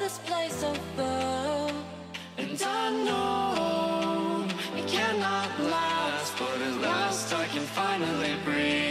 this place over. And I know it cannot last But at last I can finally breathe.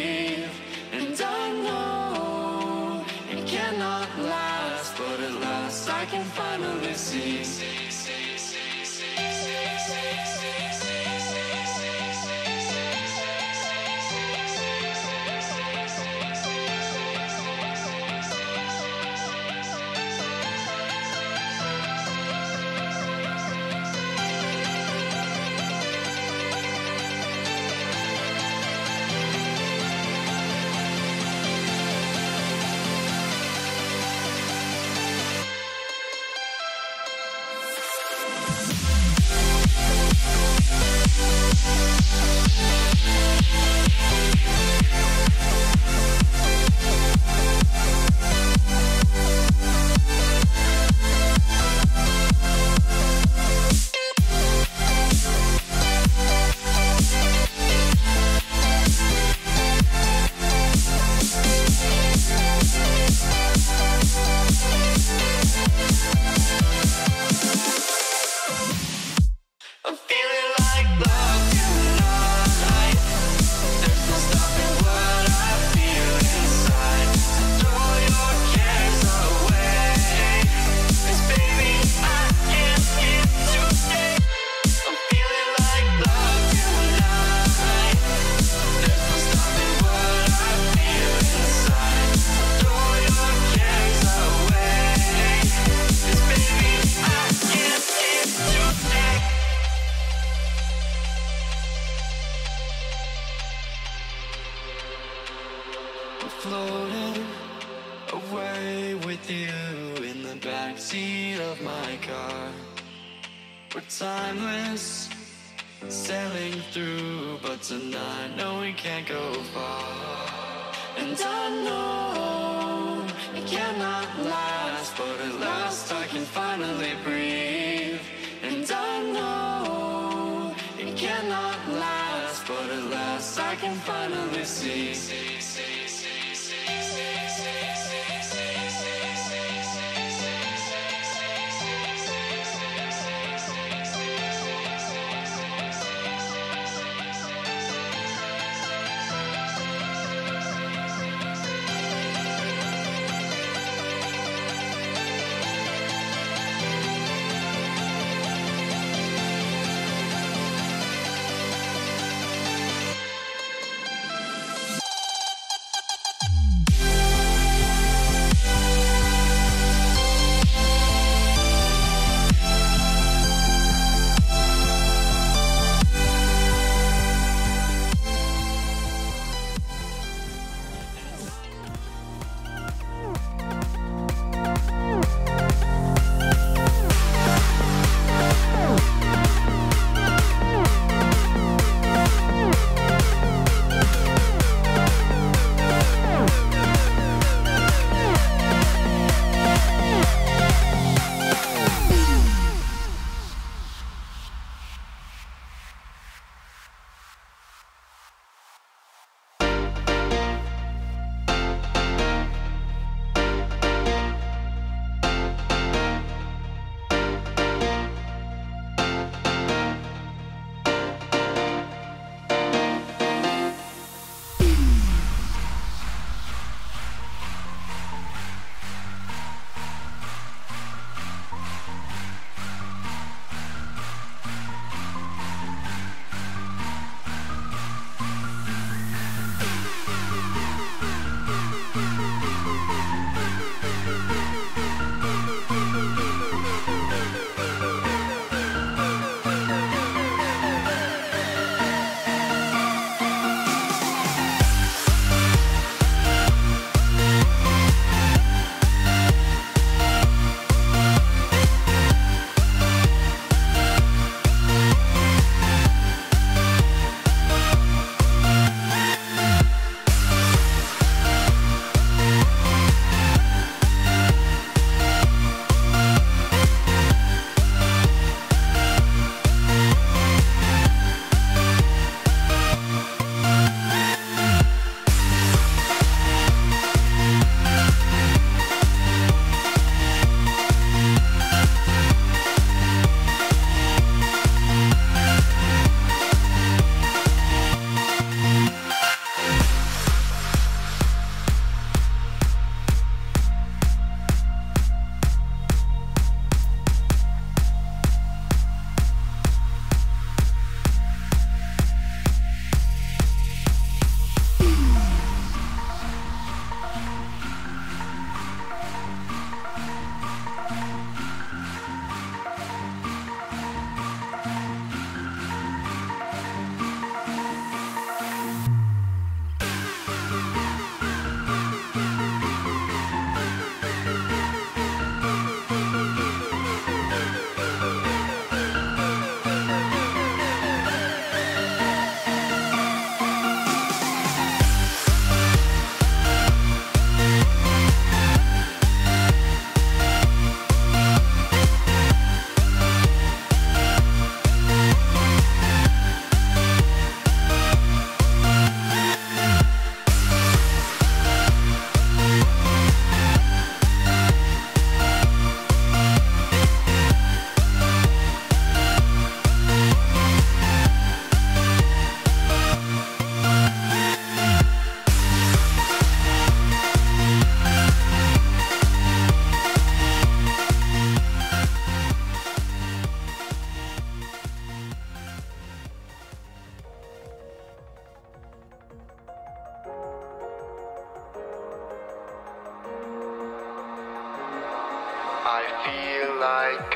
With you in the backseat of my car. We're timeless, sailing through, but tonight, no, we can't go far. And I know it cannot last, but at last I can finally breathe. And I know it cannot last, but at last I can finally see.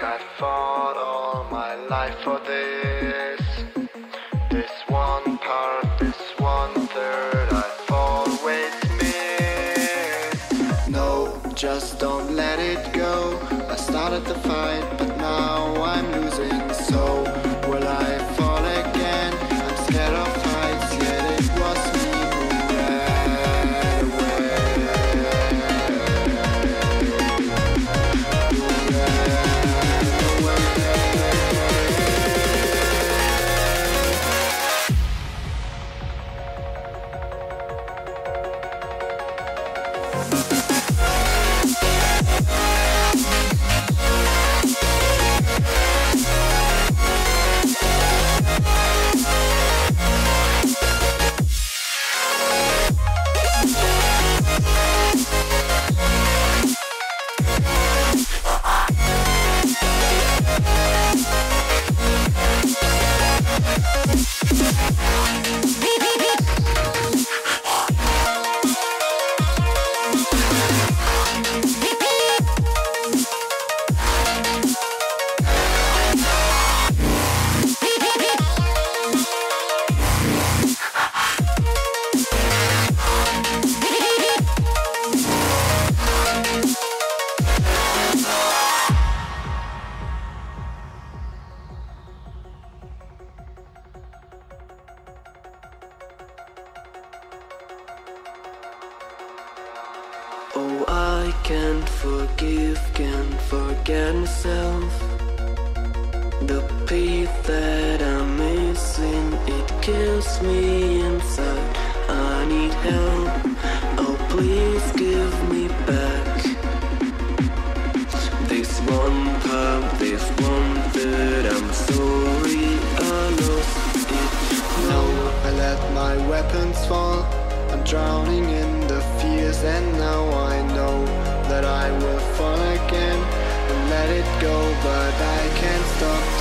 I fought all my life for this. This one part, this one third, I've always missed. No, just don't let it go. I started the fight, myself. The peace that I'm missing, it kills me inside. I need help. Oh, please give me back this one part, this one third. I'm sorry, I lost it. No, I let my weapons fall. I'm drowning in the fears, and now I know that I will fall let it go, but I can't stop